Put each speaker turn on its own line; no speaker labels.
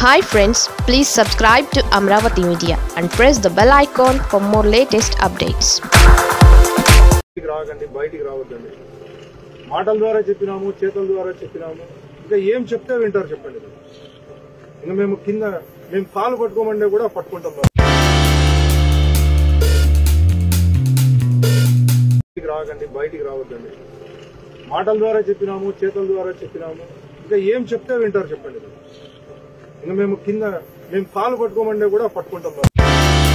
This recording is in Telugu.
Hi friends please subscribe to Amaravati media and press the bell icon for more latest updates
రాకండి బయటికి రావద్దండి. మాటల ద్వారా చెప్పినాము చేతుల ద్వారా చెప్పినాము. ఇంకా ఏం చెప్తే వింటారు చెప్పండి. ఇంకా మేము కింద మేము కాలు పట్టుకోమంటే కూడా పట్టుకుంటాం రాకండి బయటికి రావద్దండి. మాటల ద్వారా చెప్పినాము చేతుల ద్వారా చెప్పినాము. ఇంకా ఏం చెప్తే వింటారు చెప్పండి. మేము కింద మేము కాలు పట్టుకోమంటే కూడా పట్టుకుంటాం